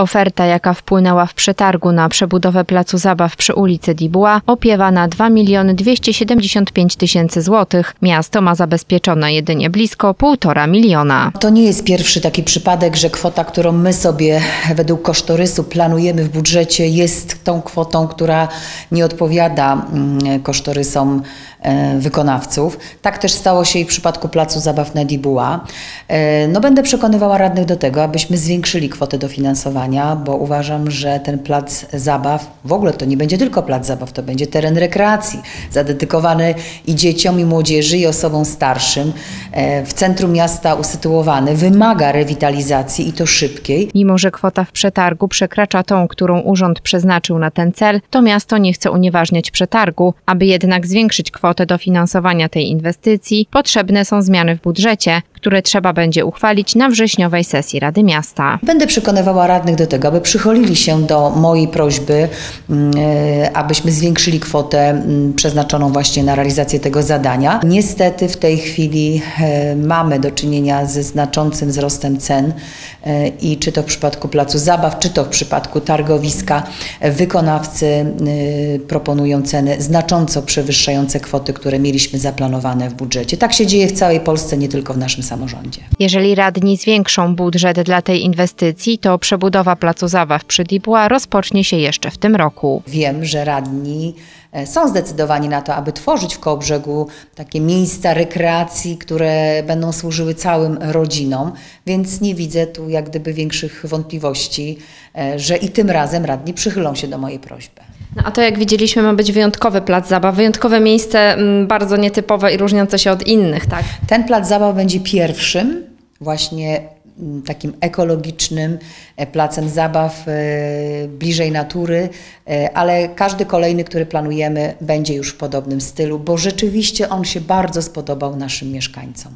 Oferta, jaka wpłynęła w przetargu na przebudowę placu zabaw przy ulicy Dibua, opiewa na 2 miliony 275 tysięcy złotych. Miasto ma zabezpieczone jedynie blisko 1,5 miliona. To nie jest pierwszy taki przypadek, że kwota, którą my sobie według kosztorysu planujemy w budżecie, jest tą kwotą, która nie odpowiada mm, kosztorysom e, wykonawców. Tak też stało się i w przypadku placu zabaw na Dibuła. E, No, będę przekonywała radnych do tego, abyśmy zwiększyli kwotę dofinansowania, bo uważam, że ten plac zabaw, w ogóle to nie będzie tylko plac zabaw, to będzie teren rekreacji, zadedykowany i dzieciom, i młodzieży, i osobom starszym, e, w centrum miasta usytuowany, wymaga rewitalizacji i to szybkiej. Mimo, że kwota w przetargu przekracza tą, którą urząd przeznaczył na ten cel, to miasto nie chce unieważniać przetargu. Aby jednak zwiększyć kwotę dofinansowania tej inwestycji, potrzebne są zmiany w budżecie, które trzeba będzie uchwalić na wrześniowej sesji Rady Miasta. Będę przekonywała radnych do tego, aby przychylili się do mojej prośby, mm, e, abyśmy zwiększyli kwotę mm, przeznaczoną właśnie na realizację tego zadania. Niestety w tej chwili e, mamy do czynienia ze znaczącym wzrostem cen e, i czy to w przypadku placu zabaw, czy to w przypadku targowiska, wykonawcy proponują ceny znacząco przewyższające kwoty, które mieliśmy zaplanowane w budżecie. Tak się dzieje w całej Polsce, nie tylko w naszym samorządzie. Jeżeli radni zwiększą budżet dla tej inwestycji, to przebudowa placu zabaw przy Dibła rozpocznie się jeszcze w tym roku. Wiem, że radni e, są zdecydowani na to, aby tworzyć w Kołobrzegu takie miejsca rekreacji, które będą służyły całym rodzinom, więc nie widzę tu jak gdyby większych wątpliwości, e, że i tym razem radni przychylą się do mojej prośby. No, a to jak widzieliśmy ma być wyjątkowy plac zabaw, wyjątkowe miejsce, mm, bardzo nietypowe i różniące się od innych, tak? Ten plac zabaw będzie pierwszym właśnie mm, takim ekologicznym e, placem zabaw e, bliżej natury, e, ale każdy kolejny, który planujemy, będzie już w podobnym stylu, bo rzeczywiście on się bardzo spodobał naszym mieszkańcom.